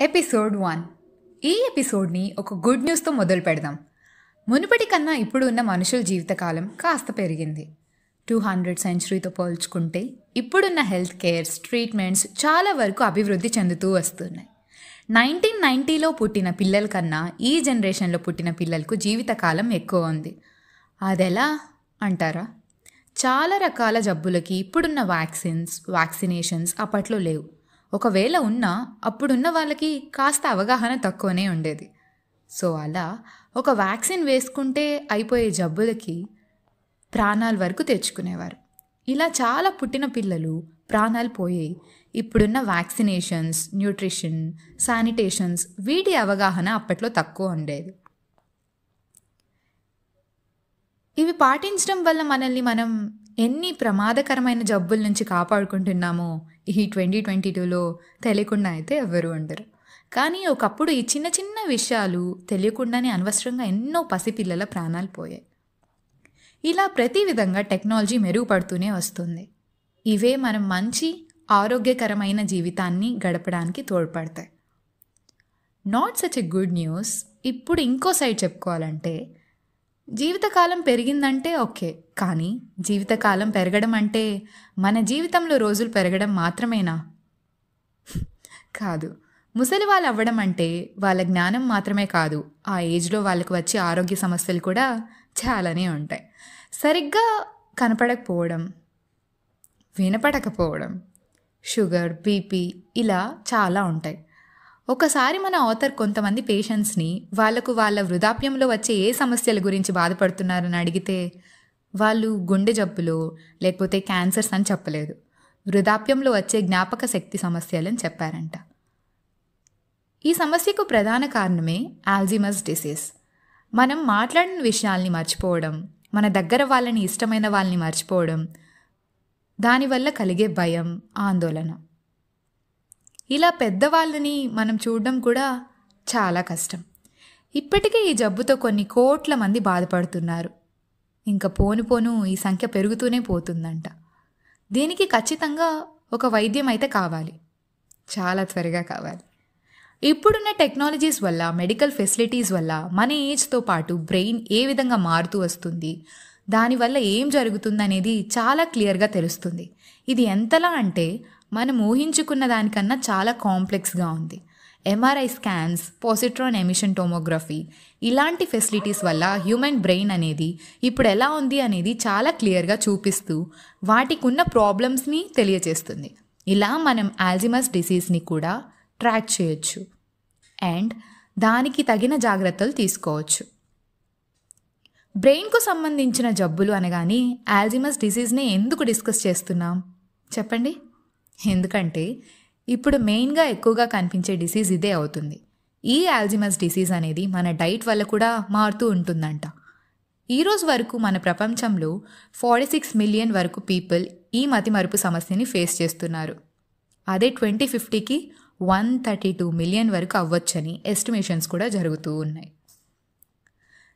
Episode one ఈ ఎపిసోడ్ని ఒక good న్యూస్తో మొదలు పెడదాం. మునుపటి కన్నా ఇప్పుడు ఉన్న మనుషుల జీవితకాలం కాస్త పెరిగింది. టూ హండ్రెడ్ సెంచరీతో పోల్చుకుంటే ఇప్పుడున్న హెల్త్ కేర్స్ ట్రీట్మెంట్స్ చాలా వరకు అభివృద్ధి చెందుతూ వస్తున్నాయి. నైన్టీన్ నైంటీలో పుట్టిన పిల్లల కన్నా ఈ జనరేషన్లో పుట్టిన పిల్లలకు జీవితకాలం ఎక్కువ ఉంది. అదెలా అంటారా? చాలా రకాల జబ్బులకి ఇప్పుడున్న వ్యాక్సిన్స్ వ్యాక్సినేషన్స్ అప్పట్లో లేవు. ఒకవేళ ఉన్నా అప్పుడున్న వాళ్ళకి కాస్త అవగాహన తక్కువనే ఉండేది. సో అలా ఒక వ్యాక్సిన్ వేసుకుంటే అయిపోయే జబ్బులకి ప్రాణాల వరకు తెచ్చుకునేవారు. ఇలా చాలా పుట్టిన పిల్లలు ప్రాణాలు పోయాయి. ఇప్పుడున్న వ్యాక్సినేషన్స్ న్యూట్రిషన్ శానిటేషన్స్ వీటి అవగాహన అప్పట్లో తక్కువ ఉండేది. ఇవి పాటించడం వల్ల మనల్ని మనం ఎన్ని ప్రమాదకరమైన జబ్బుల నుంచి కాపాడుకుంటున్నామో ఈ ట్వంటీ ట్వంటీ టూలో తెలియకుండా అయితే ఎవరు ఉండరు. కానీ ఒకప్పుడు ఈ చిన్న చిన్న విషయాలు తెలియకుండానే అనవసరంగా ఎన్నో పసిపిల్లల ప్రాణాలు పోయాయి. ఇలా ప్రతి విధంగా టెక్నాలజీ మెరుగుపడుతూనే వస్తుంది. ఇవే మనం మంచి ఆరోగ్యకరమైన జీవితాన్ని గడపడానికి తోడ్పడతాయి. Not such a good news ఇప్పుడు ఇంకో సైడ్ చెప్పుకోవాలంటే జీవితకాలం పెరిగిందంటే ఓకే కానీ జీవితకాలం పెరగడం అంటే మన జీవితంలో రోజులు పెరగడం మాత్రమేనా? కాదు. ముసలి వాళ్ళు అవ్వడం అంటే వాళ్ళ జ్ఞానం మాత్రమే కాదు. ఆ ఏజ్లో వాళ్ళకు వచ్చే ఆరోగ్య సమస్యలు కూడా చాలానే ఉంటాయి. సరిగ్గా కనపడకపోవడం వినపడకపోవడం షుగర్ బీపీ ఇలా చాలా ఉంటాయి. ఒకసారి మన ఆథర్ కొంతమంది పేషెంట్స్ని వాళ్ళకు వాళ్ళ వృధాప్యంలో వచ్చే ఏ సమస్యల గురించి బాధపడుతున్నారని అడిగితే వాళ్ళు గుండె జబ్బులు లేకపోతే క్యాన్సర్స్ అని చెప్పలేదు. వృధాప్యంలో వచ్చే జ్ఞాపక శక్తి సమస్యలని చెప్పారంట. ఈ సమస్యకు ప్రధాన కారణమే ఆల్జిమస్ డిసీజ్ మనం మాట్లాడిన విషయాల్ని మర్చిపోవడం మన దగ్గర వాళ్ళని ఇష్టమైన వాళ్ళని మర్చిపోవడం దానివల్ల కలిగే భయం ఆందోళన. ఇలా పెద్దవాళ్ళని మనం చూడడం కూడా చాలా కష్టం. ఇప్పటికే ఈ జబ్బుతో కొన్ని కోట్ల మంది బాధపడుతున్నారు. ఇంకా పోను పోను ఈ సంఖ్య పెరుగుతూనే పోతుందంట. దీనికి ఖచ్చితంగా ఒక వైద్యం అయితే కావాలి. చాలా త్వరగా కావాలి. ఇప్పుడున్న టెక్నాలజీస్ వల్ల మెడికల్ ఫెసిలిటీస్ వల్ల మన ఏజ్తో పాటు బ్రెయిన్ ఏ విధంగా మారుతూ వస్తుంది దానివల్ల ఏం జరుగుతుందనేది చాలా క్లియర్గా తెలుస్తుంది. ఇది ఎంతలా అంటే మనం ఊహించుకున్న దానికన్నా చాలా కాంప్లెక్స్గా ఉంది. MRI scans positron emission tomography ఇలాంటి ఫెసిలిటీస్ వల్ల హ్యూమన్ బ్రెయిన్ అనేది ఇప్పుడు ఎలా ఉంది అనేది చాలా క్లియర్గా చూపిస్తూ వాటికి ఉన్న ప్రాబ్లమ్స్ని తెలియజేస్తుంది. ఇలా మనం ఆల్జిమస్ డిసీజ్ని కూడా ట్రాక్ చేయొచ్చు. అండ్ దానికి తగిన జాగ్రత్తలు తీసుకోవచ్చు. బ్రెయిన్కు సంబంధించిన జబ్బులు అనగానే ఆల్జిమస్ డిసీజ్ని ఎందుకు డిస్కస్ చేస్తున్నాం? చెప్పండి. ఎందుకంటే ఇప్పుడు మెయిన్గా ఎక్కువగా కనిపించే డిసీజ్ ఇదే అవుతుంది. ఈ ఆల్జిమస్ డిసీజ్ అనేది మన డైట్ వల్ల కూడా మారుతూ ఉంటుందంట. ఈరోజు వరకు మన ప్రపంచంలో ఫార్టీ సిక్స్ మిలియన్ వరకు పీపుల్ ఈ మతి మరుపు సమస్యని ఫేస్ చేస్తున్నారు. అదే ట్వంటీ ఫిఫ్టీకి వన్ థర్టీ టూ మిలియన్ వరకు అవ్వచ్చని ఎస్టిమేషన్స్ కూడా జరుగుతూ ఉన్నాయి.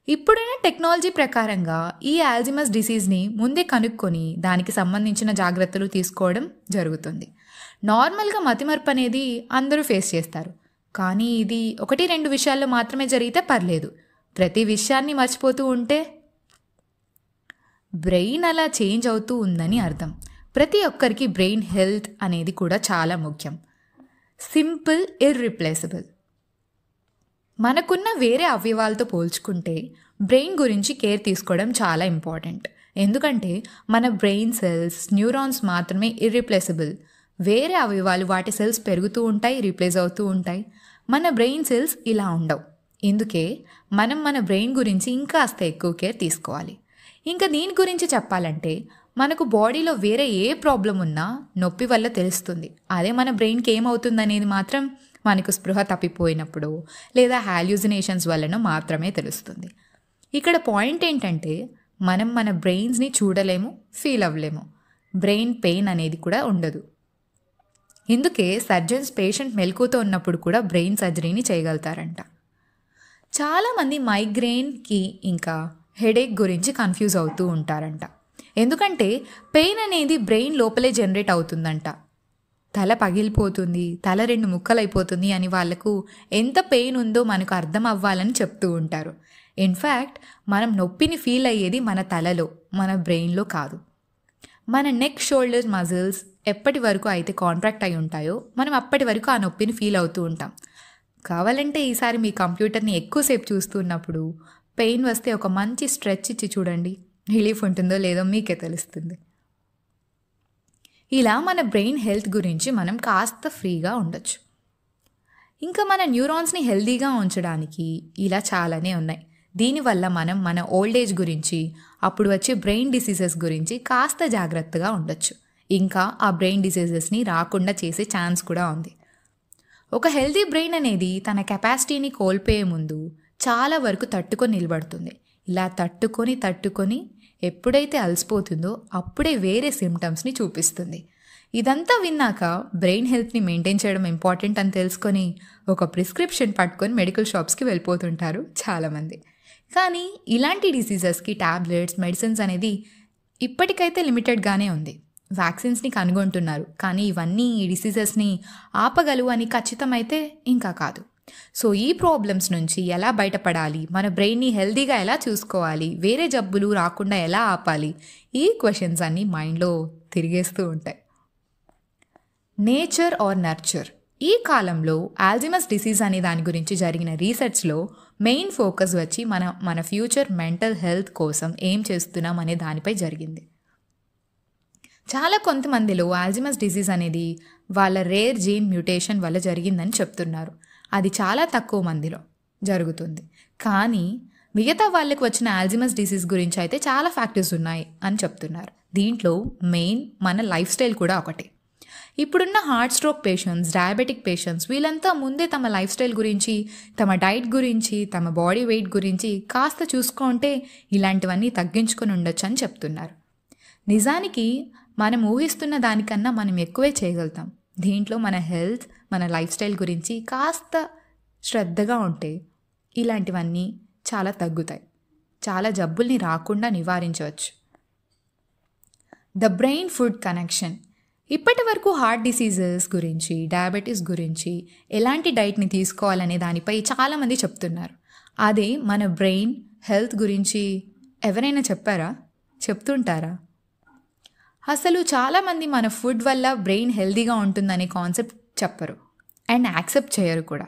ఇప్పుడున్న టెక్నాలజీ ప్రకారంగా ఈ ఆల్జిమస్ డిసీజ్ని ముందే కనుక్కొని దానికి సంబంధించిన జాగ్రత్తలు తీసుకోవడం జరుగుతుంది. నార్మల్గా మతిమరుపు అనేది అందరూ ఫేస్ చేస్తారు. కానీ ఇది ఒకటి రెండు విషయాల్లో మాత్రమే జరిగితే పర్లేదు. ప్రతి విషయాన్ని మర్చిపోతూ ఉంటే? బ్రెయిన్ అలా చేంజ్ అవుతూ ఉందని అర్థం. ప్రతి ఒక్కరికి బ్రెయిన్ హెల్త్ అనేది కూడా చాలా ముఖ్యం. Simple irreplaceable. మనకున్న వేరే అవయవాలతో పోల్చుకుంటే బ్రెయిన్ గురించి కేర్ తీసుకోవడం చాలా ఇంపార్టెంట్. ఎందుకంటే మన బ్రెయిన్ సెల్స్ న్యూరాన్స్ మాత్రమే ఇర్రిప్లేసబుల్. వేరే అవయవాలు వాటి సెల్స్ పెరుగుతూ ఉంటాయి రీప్లేస్ అవుతూ ఉంటాయి. మన బ్రెయిన్ సెల్స్ ఇలా ఉండవు. ఇందుకే మనం మన బ్రెయిన్ గురించి ఇంకాస్త ఎక్కువ కేర్ తీసుకోవాలి. ఇంకా దీని గురించి చెప్పాలంటే మనకు బాడీలో వేరే ఏ ప్రాబ్లం ఉన్నా నొప్పి వల్ల తెలుస్తుంది. అదే మన బ్రెయిన్కి ఏమవుతుందనేది మాత్రం మనకు స్పృహ తప్పిపోయినప్పుడు లేదా హాల్యూజినేషన్స్ వలన మాత్రమే తెలుస్తుంది. ఇక్కడ పాయింట్ ఏంటంటే మనం మన బ్రెయిన్స్ని చూడలేము ఫీల్ అవ్వలేము. బ్రెయిన్ పెయిన్ అనేది కూడా ఉండదు. ఇందుకే సర్జన్స్ పేషెంట్ మెలకుతో ఉన్నప్పుడు కూడా బ్రెయిన్ సర్జరీని చేయగలుగుతారంట. చాలామంది మైగ్రెయిన్కి ఇంకా హెడేక్ గురించి కన్ఫ్యూజ్ అవుతూ ఉంటారంట. ఎందుకంటే పెయిన్ అనేది బ్రెయిన్ లోపలే జనరేట్ అవుతుందంట. తల పగిలిపోతుంది తల రెండు ముక్కలైపోతుంది అని వాళ్ళకు ఎంత పెయిన్ ఉందో మనకు అర్థం అవ్వాలని చెప్తూ ఉంటారు. ఇన్ఫ్యాక్ట్ మనం నొప్పిని ఫీల్ అయ్యేది మన తలలో మన బ్రెయిన్లో కాదు. మన నెక్ షోల్డర్ మజిల్స్ ఎప్పటి వరకు అయితే కాంట్రాక్ట్ అయి ఉంటాయో మనం అప్పటి వరకు ఆ నొప్పిని ఫీల్ అవుతూ ఉంటాం. కావాలంటే ఈసారి మీ కంప్యూటర్ని ఎక్కువసేపు చూస్తున్నప్పుడు పెయిన్ వస్తే ఒక మంచి స్ట్రెచ్ ఇచ్చి చూడండి. రిలీఫ్ ఉంటుందో లేదో మీకే తెలుస్తుంది. ఇలా మన బ్రెయిన్ హెల్త్ గురించి మనం కాస్త ఫ్రీగా ఉండొచ్చు. ఇంకా మన న్యూరాన్స్ని హెల్తీగా ఉంచడానికి ఇలా చాలానే ఉన్నాయి. దీనివల్ల మనం మన ఓల్డ్ ఏజ్ గురించి అప్పుడు వచ్చే బ్రెయిన్ డిసీజెస్ గురించి కాస్త జాగ్రత్తగా ఉండొచ్చు. ఇంకా ఆ బ్రెయిన్ డిసీజెస్ని రాకుండా చేసే ఛాన్స్ కూడా ఉంది. ఒక హెల్తీ బ్రెయిన్ అనేది తన కెపాసిటీని కోల్పోయే ముందు చాలా వరకు తట్టుకొని నిలబడుతుంది. ఇలా తట్టుకొని తట్టుకొని ఎప్పుడైతే అలసిపోతుందో అప్పుడే వేరే సిమ్టమ్స్ని చూపిస్తుంది. ఇదంతా విన్నాక బ్రెయిన్ హెల్త్ని మెయింటైన్ చేయడం ఇంపార్టెంట్ అని తెలుసుకొని ఒక ప్రిస్క్రిప్షన్ పట్టుకొని మెడికల్ షాప్స్కి వెళ్ళిపోతుంటారు చాలామంది. కానీ ఇలాంటి డిసీజెస్కి ట్యాబ్లెట్స్ మెడిసిన్స్ అనేది ఇప్పటికైతే లిమిటెడ్గానే ఉంది. వ్యాక్సిన్స్ని కనుగొంటున్నారు. కానీ ఇవన్నీ ఈ డిసీజెస్ని ఆపగలవు అని ఖచ్చితమైతే ఇంకా కాదు. సో ఈ ప్రాబ్లమ్స్ నుంచి ఎలా బయటపడాలి? మన బ్రెయిన్ని హెల్దీగా ఎలా చూసుకోవాలి? వేరే జబ్బులు రాకుండా ఎలా ఆపాలి? ఈ క్వశ్చన్స్ అన్నీ మైండ్లో తిరిగేస్తూ ఉంటాయి. నేచర్ ఆర్ నర్చర్ ఈ కాలంలో ఆల్జిమస్ డిసీజ్ అనే దాని గురించి జరిగిన రీసెర్చ్లో మెయిన్ ఫోకస్ వచ్చి మన మన ఫ్యూచర్ మెంటల్ హెల్త్ కోసం ఏం చేస్తున్నాం అనే దానిపై జరిగింది. చాలా కొంతమందిలో ఆల్జిమస్ డిసీజ్ అనేది వాళ్ళ రేర్ జీన్ మ్యూటేషన్ వల్ల జరిగిందని చెప్తున్నారు. అది చాలా తక్కువ మందిలో జరుగుతుంది. కానీ మిగతా వాళ్ళకి వచ్చిన ఆల్జిమస్ డిసీజ్ గురించి అయితే చాలా ఫ్యాక్టర్స్ ఉన్నాయి అని చెప్తున్నారు. దీంట్లో మెయిన్ మన లైఫ్ స్టైల్ కూడా ఒకటి. ఇప్పుడున్న heart stroke patients diabetic patients వీళ్ళంతా ముందే తమ లైఫ్ స్టైల్ గురించి తమ డైట్ గురించి తమ బాడీ వెయిట్ గురించి కాస్త చూసుకుంటే ఇలాంటివన్నీ తగ్గించుకొని ఉండొచ్చు అని చెప్తున్నారు. నిజానికి మనం ఊహిస్తున్న దానికన్నా మనం ఎక్కువే చేయగలుగుతాం. దీంట్లో మన హెల్త్ మన లైఫ్ స్టైల్ గురించి కాస్త శ్రద్ధగా ఉంటే ఇలాంటివన్నీ చాలా తగ్గుతాయి. చాలా జబ్బుల్ని రాకుండా నివారించవచ్చు. The brain food connection. ఇప్పటి వరకు హార్ట్ డిసీజెస్ గురించి డయాబెటీస్ గురించి ఎలాంటి డైట్ని తీసుకోవాలనే దానిపై చాలామంది చెప్తున్నారు. అదే మన బ్రెయిన్ హెల్త్ గురించి ఎవరైనా చెప్పారా? చెప్తుంటారా? అసలు చాలామంది మన ఫుడ్ వల్ల బ్రెయిన్ హెల్దీగా ఉంటుందనే కాన్సెప్ట్ చెప్పరు. అండ్ యాక్సెప్ట్ చేయరు కూడా.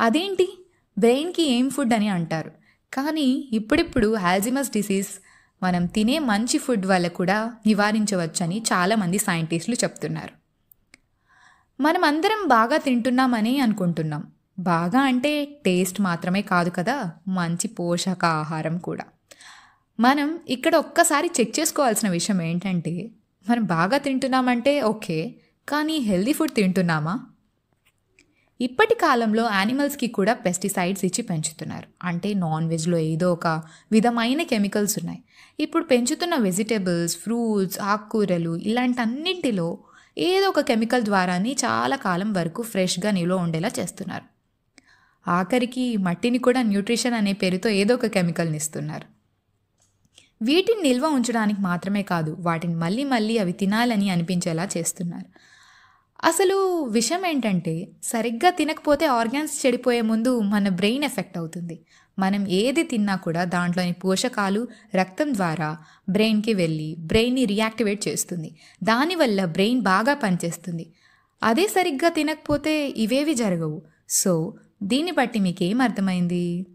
అదేంటి? బ్రెయిన్కి ఏం ఫుడ్ అని అంటారు. కానీ ఇప్పుడిప్పుడు ఆల్జిమస్ డిసీజ్ మనం తినే మంచి ఫుడ్ వల్ల కూడా నివారించవచ్చని చాలామంది సైంటిస్టులు చెప్తున్నారు. మనం అందరం బాగా తింటున్నామని అనుకుంటున్నాం. బాగా అంటే టేస్ట్ మాత్రమే కాదు కదా మంచి పోషక ఆహారం కూడా. మనం ఇక్కడ ఒక్కసారి చెక్ చేసుకోవాల్సిన విషయం ఏంటంటే మనం బాగా తింటున్నామంటే ఓకే కానీ హెల్దీ ఫుడ్ తింటున్నామా? ఇప్పటి కాలంలో యానిమల్స్కి కూడా పెస్టిసైడ్స్ ఇచ్చి పెంచుతున్నారు. అంటే నాన్ వెజ్లో ఏదో ఒక విధమైన కెమికల్స్ ఉన్నాయి. ఇప్పుడు పెంచుతున్న వెజిటేబుల్స్ ఫ్రూట్స్ ఆకుకూరలు ఇలాంటి అన్నింటిలో ఏదో ఒక కెమికల్ ద్వారానే చాలా కాలం వరకు ఫ్రెష్గా నిల్వ ఉండేలా చేస్తున్నారు. ఆఖరికి మట్టిని కూడా న్యూట్రిషన్ అనే పేరుతో ఏదో ఒక కెమికల్ని ఇస్తున్నారు. వీటిని నిల్వ ఉంచడానికి మాత్రమే కాదు వాటిని మళ్ళీ మళ్ళీ అవి తినాలని అనిపించేలా చేస్తున్నారు. అసలు విషయం ఏంటంటే సరిగ్గా తినకపోతే ఆర్గాన్స్ చెడిపోయే ముందు మన బ్రెయిన్ ఎఫెక్ట్ అవుతుంది. మనం ఏది తిన్నా కూడా దాంట్లోని పోషకాలు రక్తం ద్వారా బ్రెయిన్కి వెళ్ళి బ్రెయిన్ని రియాక్టివేట్ చేస్తుంది. దానివల్ల బ్రెయిన్ బాగా పనిచేస్తుంది. అదే సరిగ్గా తినకపోతే ఇవేవి జరగవు. సో దీన్ని బట్టి మీకేం అర్థమైంది?